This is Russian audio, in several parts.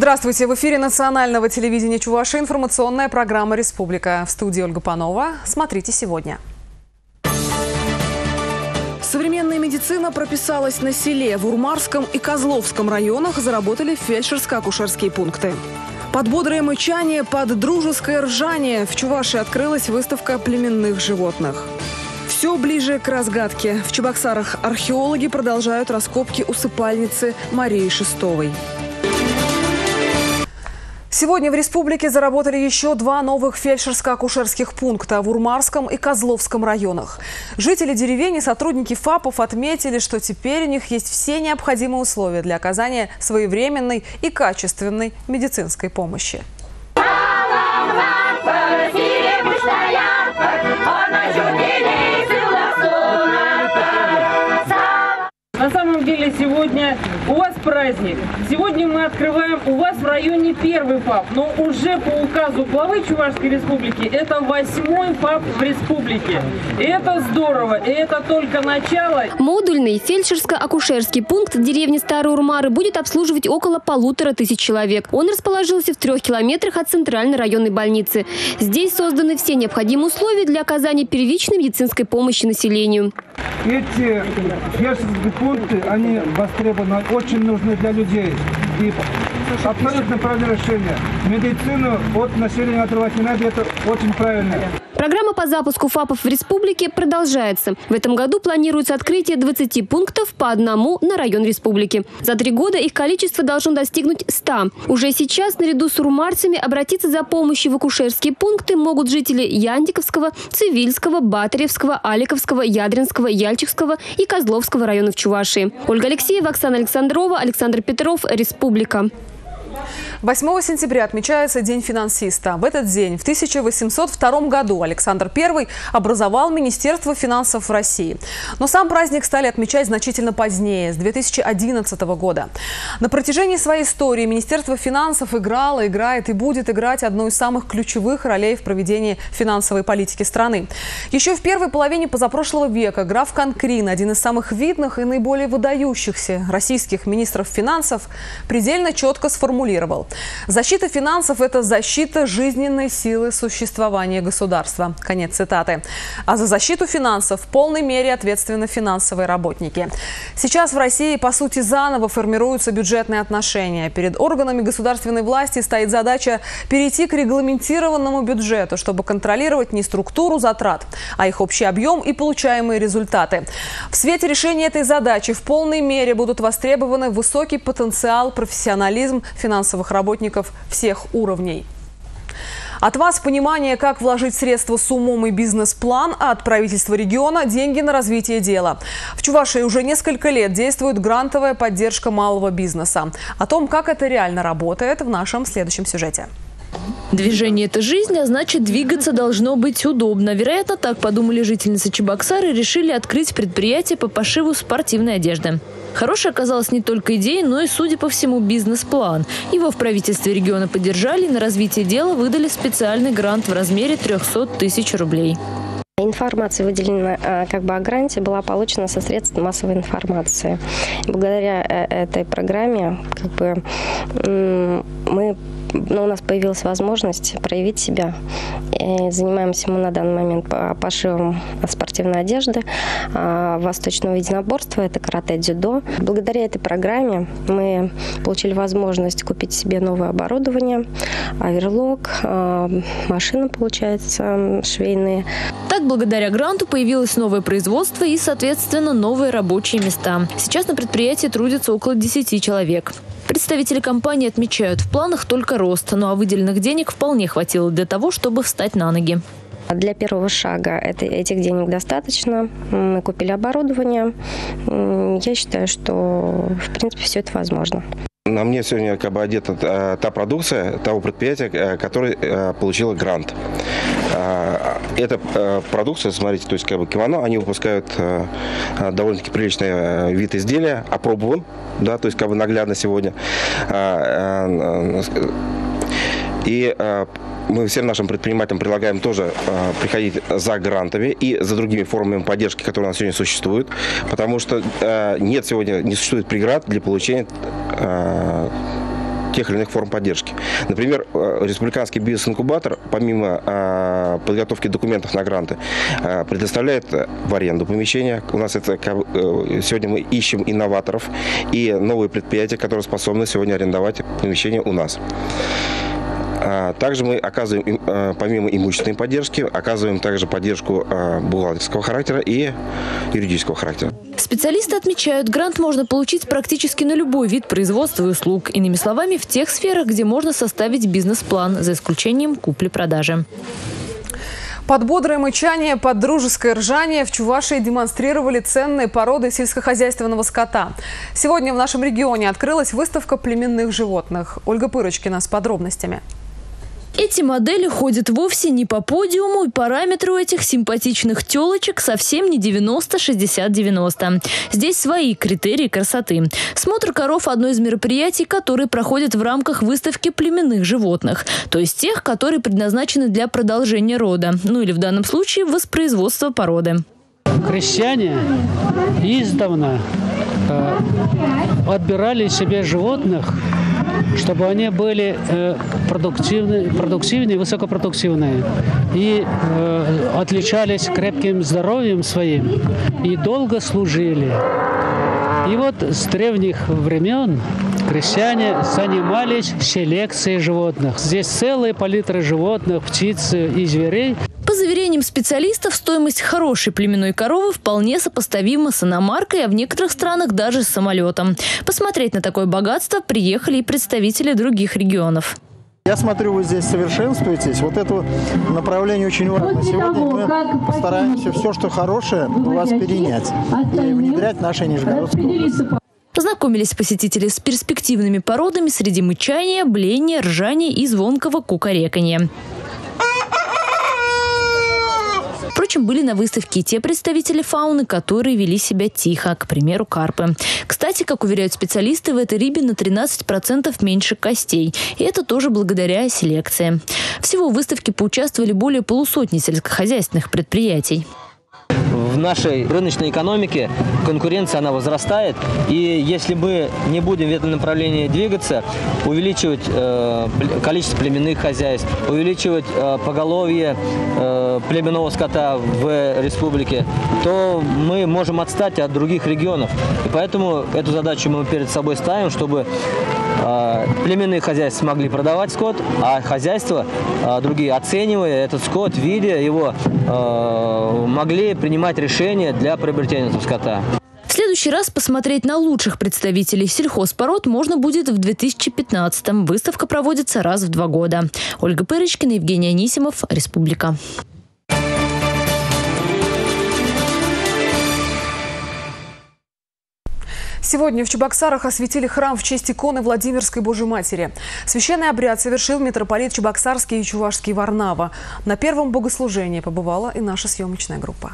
Здравствуйте! В эфире национального телевидения Чуваши информационная программа «Республика». В студии Ольга Панова. Смотрите сегодня. Современная медицина прописалась на селе. В Урмарском и Козловском районах заработали фельдшерско-акушерские пункты. Под бодрое мычание, под дружеское ржание в Чувашии открылась выставка племенных животных. Все ближе к разгадке. В Чебоксарах археологи продолжают раскопки усыпальницы Марии Шестовой. Сегодня в республике заработали еще два новых фельдшерско-акушерских пункта в Урмарском и Козловском районах. Жители деревень и сотрудники ФАПов отметили, что теперь у них есть все необходимые условия для оказания своевременной и качественной медицинской помощи. На праздник. Сегодня мы открываем у вас в районе первый ФАП, но уже по указу главы Чувашской Республики это восьмой ФАП в республике. И это здорово, и это только начало. Модульный фельдшерско-акушерский пункт деревни Старые Урмары будет обслуживать около полутора тысяч человек. Он расположился в трех километрах от центральной районной больницы. Здесь созданы все необходимые условия для оказания первичной медицинской помощи населению. Эти фельдшерские пункты, они востребованы, очень нужны для людей. И абсолютно правильное решение. Медицину от населения отрывать не надо, это очень правильно. Программа по запуску ФАПов в республике продолжается. В этом году планируется открытие 20 пунктов по одному на район республики. За три года их количество должно достигнуть 100. Уже сейчас наряду с урмарцами обратиться за помощью в акушерские пункты могут жители Яндиковского, Цивильского, Батаревского, Аликовского, Ядринского, Яльчикского и Козловского районов Чувашии. Ольга Алексеева, Оксана Александрова, Александр Петров, Республика. 8 сентября отмечается День финансиста. В этот день, в 1802 году, Александр I образовал Министерство финансов России. Но сам праздник стали отмечать значительно позднее, с 2011 года. На протяжении своей истории Министерство финансов играло, играет и будет играть одну из самых ключевых ролей в проведении финансовой политики страны. Еще в первой половине позапрошлого века граф Конкрин, один из самых видных и наиболее выдающихся российских министров финансов, предельно четко сформулировал. Защита финансов – это защита жизненной силы существования государства. Конец цитаты. А за защиту финансов в полной мере ответственны финансовые работники. Сейчас в России, по сути, заново формируются бюджетные отношения. Перед органами государственной власти стоит задача перейти к регламентированному бюджету, чтобы контролировать не структуру затрат, а их общий объем и получаемые результаты. В свете решения этой задачи в полной мере будут востребованы высокий потенциал, профессионализм финансовых работников всех уровней. От вас понимание, как вложить средства с умом и бизнес-план, а от правительства региона – деньги на развитие дела. В Чувашии уже несколько лет действует грантовая поддержка малого бизнеса. О том, как это реально работает, в нашем следующем сюжете. Движение – это жизнь, а значит двигаться должно быть удобно. Вероятно, так подумали жительницы Чебоксары и решили открыть предприятие по пошиву спортивной одежды. Хорошей оказалась не только идея, но и, судя по всему, бизнес-план. Его в правительстве региона поддержали и на развитие дела выдали специальный грант в размере 300 тысяч рублей. Информация, выделенная как бы о гранте, была получена со средств массовой информации. Благодаря э, этой программе как бы, мы но у нас появилась возможность проявить себя. И занимаемся мы на данный момент пошивом спортивной одежды, а, восточного единоборства, это карате-дзюдо. Благодаря этой программе мы получили возможность купить себе новое оборудование, оверлок, а, машины, получается, швейные. Так, благодаря гранту появилось новое производство и, соответственно, новые рабочие места. Сейчас на предприятии трудится около 10 человек. Представители компании отмечают, в планах только рост, ну а выделенных денег вполне хватило для того, чтобы встать на ноги. Для первого шага это, этих денег достаточно. Мы купили оборудование. Я считаю, что в принципе все это возможно. На мне сегодня как бы одета э, та продукция того предприятия, э, которое э, получило грант. Эта продукция, смотрите, то есть как бы кимоно, они выпускают довольно-таки приличный вид изделия, опробован, да, то есть как бы наглядно сегодня. И мы всем нашим предпринимателям предлагаем тоже э, приходить за грантами и за другими формами поддержки, которые у нас сегодня существуют, потому что э, нет сегодня, не существует преград для получения э, тех или иных форм поддержки. Например, республиканский бизнес-инкубатор, помимо подготовки документов на гранты, предоставляет в аренду помещения. У нас это сегодня мы ищем инноваторов и новые предприятия, которые способны сегодня арендовать помещение у нас. А, также мы оказываем, а, помимо имущественной поддержки, оказываем также поддержку а, бухгалтерского характера и юридического характера. Специалисты отмечают, грант можно получить практически на любой вид производства и услуг. Иными словами, в тех сферах, где можно составить бизнес-план, за исключением купли-продажи. Под бодрое мычание, под дружеское ржание в Чувашии демонстрировали ценные породы сельскохозяйственного скота. Сегодня в нашем регионе открылась выставка племенных животных. Ольга Пырочкина с подробностями. Эти модели ходят вовсе не по подиуму, и параметры этих симпатичных телочек совсем не 90-60-90. Здесь свои критерии красоты. Смотр коров – одно из мероприятий, которые проходят в рамках выставки племенных животных, то есть тех, которые предназначены для продолжения рода, ну или в данном случае воспроизводства породы. Крестьяне издавна э, отбирали себе животных чтобы они были э, продуктивны, продуктивные, высокопродуктивные и э, отличались крепким здоровьем своим и долго служили. И вот с древних времен крестьяне занимались селекцией животных. Здесь целые палитры животных, птиц и зверей. Заверениям специалистов, стоимость хорошей племенной коровы вполне сопоставима с иномаркой, а в некоторых странах даже с самолетом. Посмотреть на такое богатство приехали и представители других регионов. Я смотрю, вы здесь совершенствуетесь. Вот это направление очень важно. Сегодня мы постараемся все, что хорошее, у вас перенять и внедрять в нашей Нижегородской области. Познакомились посетители с перспективными породами среди мычания, бления, ржания и звонкого кукареканья. Впрочем, были на выставке и те представители фауны, которые вели себя тихо, к примеру, карпы. Кстати, как уверяют специалисты, в этой рыбе на 13% меньше костей. И это тоже благодаря селекции. Всего в выставке поучаствовали более полусотни сельскохозяйственных предприятий в нашей рыночной экономике конкуренция, она возрастает. И если мы не будем в этом направлении двигаться, увеличивать э, количество племенных хозяйств, увеличивать э, поголовье э, племенного скота в республике, то мы можем отстать от других регионов. И поэтому эту задачу мы перед собой ставим, чтобы племенные хозяйства смогли продавать скот, а хозяйства э, другие, оценивая этот скот, видя его, э, могли принимать решения для приобретения этого скота. В следующий раз посмотреть на лучших представителей сельхозпород можно будет в 2015-м. Выставка проводится раз в два года. Ольга Пырочкина, Евгений Анисимов, Республика. Сегодня в Чебоксарах осветили храм в честь иконы Владимирской Божьей Матери. Священный обряд совершил митрополит Чебоксарский и Чувашский Варнава. На первом богослужении побывала и наша съемочная группа.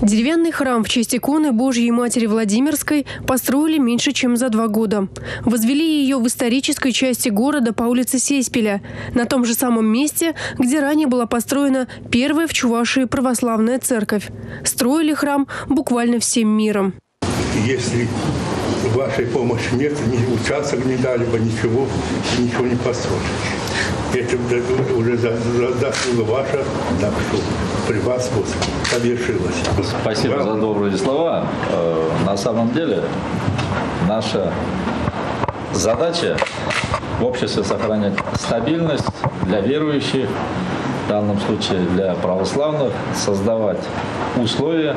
Деревянный храм в честь иконы Божьей Матери Владимирской построили меньше, чем за два года. Возвели ее в исторической части города по улице Сейспеля, на том же самом месте, где ранее была построена первая в Чувашии православная церковь. Строили храм буквально всем миром если вашей помощи нет, ни участок не дали бы, ничего, ничего не построить. Это уже заслуга ваша, так что при вас вот совершилось. Спасибо за добрые слова. Э, на самом деле наша задача в обществе сохранять стабильность для верующих, в данном случае для православных, создавать условия,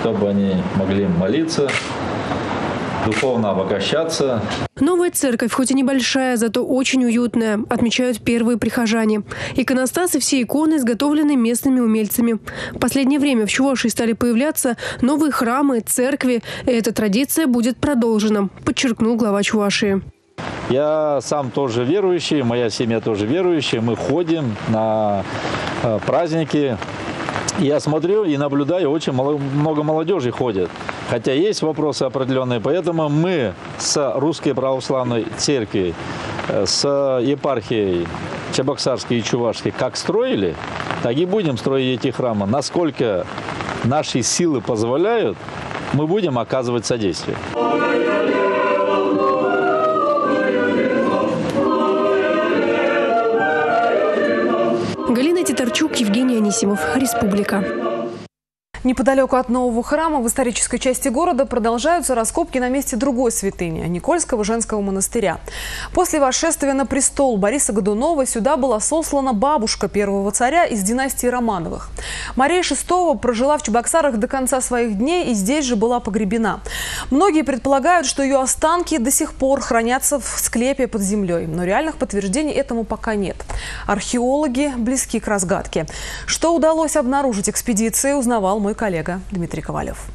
чтобы они могли молиться, духовно обогащаться. Новая церковь, хоть и небольшая, зато очень уютная, отмечают первые прихожане. Иконостасы все иконы изготовлены местными умельцами. В последнее время в Чувашии стали появляться новые храмы, церкви, и эта традиция будет продолжена, подчеркнул глава Чувашии. Я сам тоже верующий, моя семья тоже верующая. Мы ходим на э, праздники. Я смотрю и наблюдаю, очень много молодежи ходит. Хотя есть вопросы определенные, поэтому мы с Русской Православной Церкви, э, с епархией Чебоксарской и Чувашской как строили, так и будем строить эти храмы. Насколько наши силы позволяют, мы будем оказывать содействие. Анисимов. Республика. Неподалеку от нового храма в исторической части города продолжаются раскопки на месте другой святыни – Никольского женского монастыря. После восшествия на престол Бориса Годунова сюда была сослана бабушка первого царя из династии Романовых. Мария VI прожила в Чебоксарах до конца своих дней и здесь же была погребена. Многие предполагают, что ее останки до сих пор хранятся в склепе под землей, но реальных подтверждений этому пока нет. Археологи близки к разгадке. Что удалось обнаружить экспедиции, узнавал мой коллега Дмитрий Ковалев.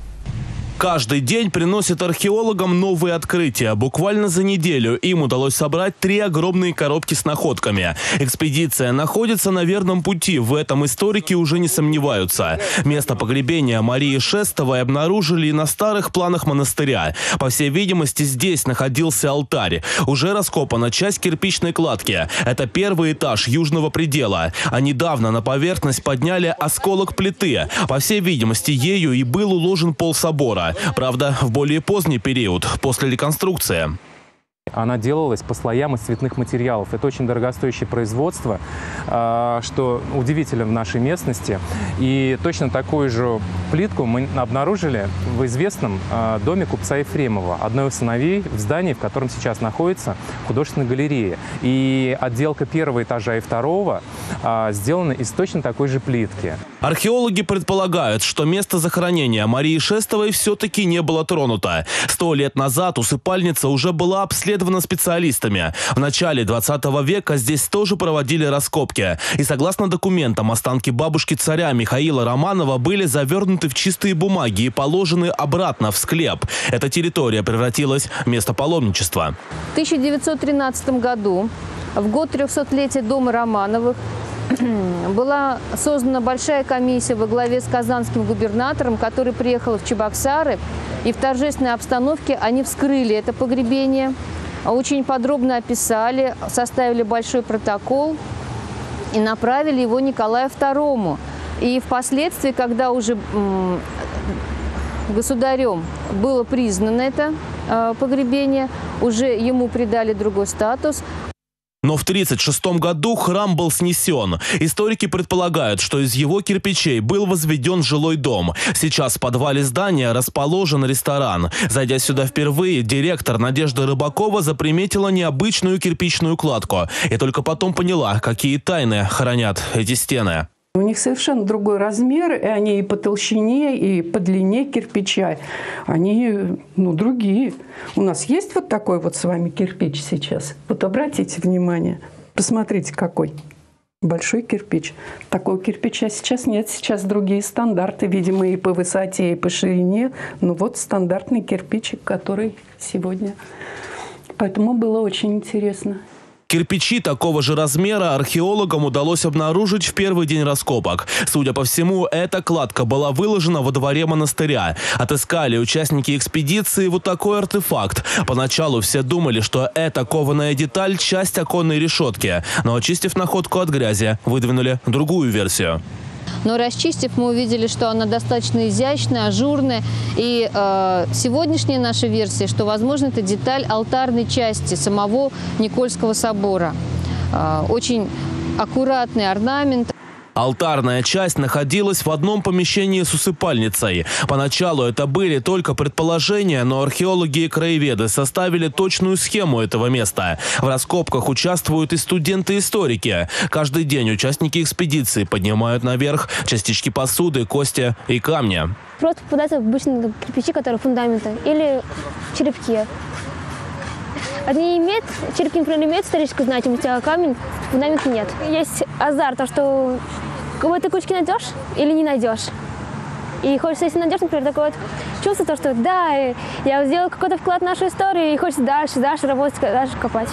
Каждый день приносит археологам новые открытия. Буквально за неделю им удалось собрать три огромные коробки с находками. Экспедиция находится на верном пути. В этом историки уже не сомневаются. Место погребения Марии Шестовой обнаружили на старых планах монастыря. По всей видимости, здесь находился алтарь. Уже раскопана часть кирпичной кладки. Это первый этаж южного предела. А недавно на поверхность подняли осколок плиты. По всей видимости, ею и был уложен пол собора. Правда, в более поздний период, после реконструкции. Она делалась по слоям из цветных материалов. Это очень дорогостоящее производство, а, что удивительно в нашей местности. И точно такую же плитку мы обнаружили в известном а, доме купца Ефремова, одной из сыновей в здании, в котором сейчас находится художественная галерея. И отделка первого этажа и второго а, сделана из точно такой же плитки. Археологи предполагают, что место захоронения Марии Шестовой все-таки не было тронуто. Сто лет назад усыпальница уже была обследована специалистами. В начале 20 века здесь тоже проводили раскопки. И согласно документам, останки бабушки царя Михаила Романова были завернуты в чистые бумаги и положены обратно в склеп. Эта территория превратилась в место паломничества. В 1913 году, в год 300-летия дома Романовых, была создана большая комиссия во главе с казанским губернатором, который приехал в Чебоксары, и в торжественной обстановке они вскрыли это погребение, очень подробно описали, составили большой протокол и направили его Николаю II. И впоследствии, когда уже государем было признано это э, погребение, уже ему придали другой статус. Но в 1936 году храм был снесен. Историки предполагают, что из его кирпичей был возведен жилой дом. Сейчас в подвале здания расположен ресторан. Зайдя сюда впервые, директор Надежда Рыбакова заприметила необычную кирпичную кладку. И только потом поняла, какие тайны хранят эти стены. У них совершенно другой размер, и они и по толщине, и по длине кирпича, они ну, другие. У нас есть вот такой вот с вами кирпич сейчас? Вот обратите внимание, посмотрите какой. Большой кирпич. Такого кирпича сейчас нет. Сейчас другие стандарты, видимо, и по высоте, и по ширине. Ну вот стандартный кирпичик, который сегодня. Поэтому было очень интересно. Кирпичи такого же размера археологам удалось обнаружить в первый день раскопок. Судя по всему, эта кладка была выложена во дворе монастыря. Отыскали участники экспедиции вот такой артефакт. Поначалу все думали, что это кованая деталь – часть оконной решетки. Но очистив находку от грязи, выдвинули другую версию. Но расчистив, мы увидели, что она достаточно изящная, ажурная. И э, сегодняшняя наша версия, что, возможно, это деталь алтарной части самого Никольского собора. Э, очень аккуратный орнамент. Алтарная часть находилась в одном помещении с усыпальницей. Поначалу это были только предположения, но археологи и краеведы составили точную схему этого места. В раскопках участвуют и студенты-историки. Каждый день участники экспедиции поднимают наверх частички посуды, кости и камня. Просто попадаются обычные кирпичи, которые фундамента, или черепки. Они имеют, черепки, например, имеют историческую значимость, а камень, фундамент нет. Есть азарт, то, что в этой кучке найдешь или не найдешь. И хочется, если найдешь, например, такое вот чувство, то, что да, я сделал какой-то вклад в нашу историю, и хочется дальше, дальше работать, дальше копать.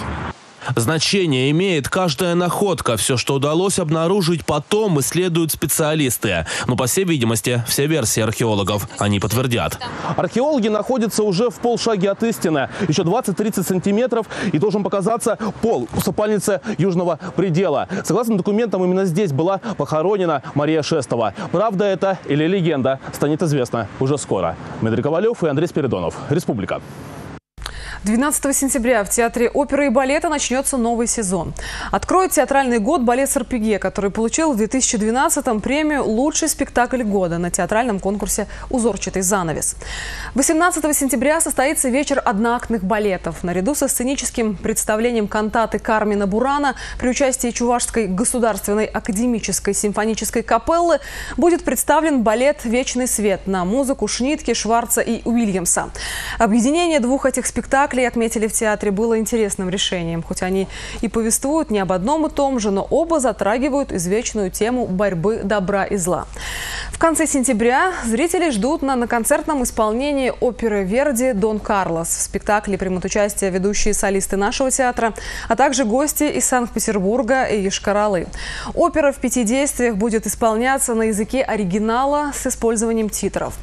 Значение имеет каждая находка. Все, что удалось обнаружить потом, исследуют специалисты. Но, по всей видимости, все версии археологов они подтвердят. Археологи находятся уже в полшаге от истины. Еще 20-30 сантиметров и должен показаться пол усыпальницы Южного предела. Согласно документам, именно здесь была похоронена Мария Шестова. Правда это или легенда, станет известно уже скоро. Дмитрий Ковалев и Андрей Спиридонов. Республика. 12 сентября в Театре оперы и балета начнется новый сезон. Откроет театральный год балет «Сарпеге», который получил в 2012-м премию «Лучший спектакль года» на театральном конкурсе «Узорчатый занавес». 18 сентября состоится вечер одноактных балетов. Наряду со сценическим представлением кантаты Кармина Бурана при участии Чувашской государственной академической симфонической капеллы будет представлен балет «Вечный свет» на музыку Шнитки, Шварца и Уильямса. Объединение двух этих спектаклей спектаклей отметили в театре, было интересным решением. Хоть они и повествуют не об одном и том же, но оба затрагивают извечную тему борьбы добра и зла. В конце сентября зрители ждут на, на концертном исполнении оперы Верди «Дон Карлос». В спектакле примут участие ведущие солисты нашего театра, а также гости из Санкт-Петербурга и Ешкаралы. Опера в пяти действиях будет исполняться на языке оригинала с использованием титров.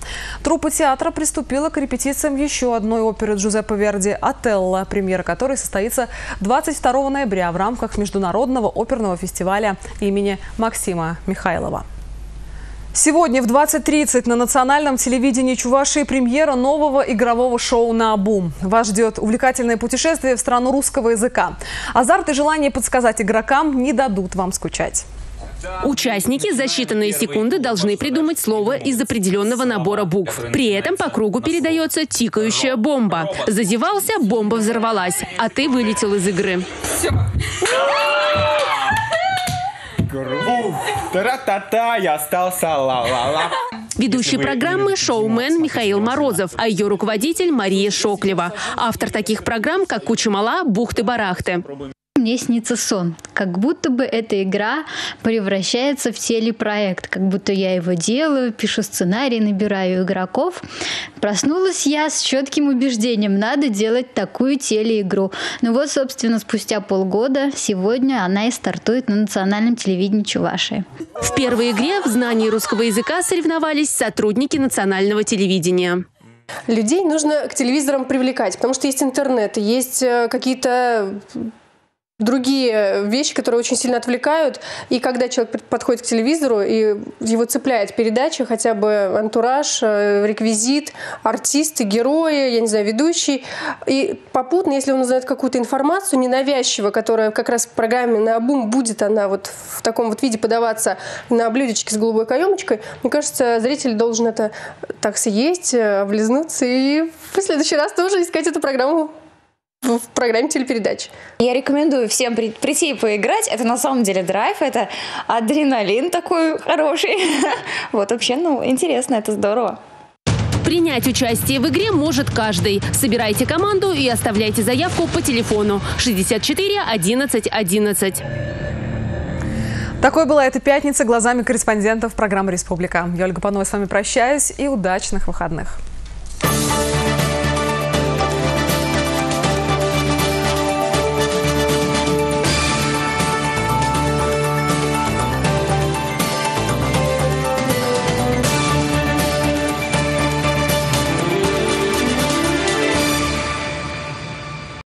Труппа театра приступила к репетициям еще одной оперы Джузеппе Верди «Отелло», премьера которой состоится 22 ноября в рамках Международного оперного фестиваля имени Максима Михайлова. Сегодня в 20.30 на национальном телевидении Чувашии премьера нового игрового шоу «На бум». Вас ждет увлекательное путешествие в страну русского языка. Азарт и желание подсказать игрокам не дадут вам скучать. Участники за считанные секунды должны придумать слово из определенного набора букв. При этом по кругу передается тикающая бомба. Зазевался, бомба взорвалась, а ты вылетел из игры. Все. Тра-та-та, я остался ла-ла-ла. Ведущий программы – шоумен Михаил Морозов, а ее руководитель – Мария Шоклева. Автор таких программ, как «Куча-мала», «Бухты-барахты» мне снится сон. Как будто бы эта игра превращается в телепроект. Как будто я его делаю, пишу сценарий, набираю игроков. Проснулась я с четким убеждением, надо делать такую телеигру. Ну вот, собственно, спустя полгода сегодня она и стартует на национальном телевидении Чувашии. В первой игре в знании русского языка соревновались сотрудники национального телевидения. Людей нужно к телевизорам привлекать, потому что есть интернет, есть э, какие-то другие вещи, которые очень сильно отвлекают. И когда человек подходит к телевизору, и его цепляет передача, хотя бы антураж, э, реквизит, артисты, герои, я не знаю, ведущий. И попутно, если он узнает какую-то информацию ненавязчиво, которая как раз в программе на бум будет она вот в таком вот виде подаваться на блюдечке с голубой каемочкой, мне кажется, зритель должен это так съесть, э, облизнуться и в следующий раз тоже искать эту программу в программе телепередач. Я рекомендую всем прийти и поиграть. Это на самом деле драйв, это адреналин такой хороший. Вот вообще, ну, интересно, это здорово. Принять участие в игре может каждый. Собирайте команду и оставляйте заявку по телефону 64 11 11. Такой была эта пятница глазами корреспондентов программы «Республика». Я, Ольга Панова, с вами прощаюсь и удачных выходных.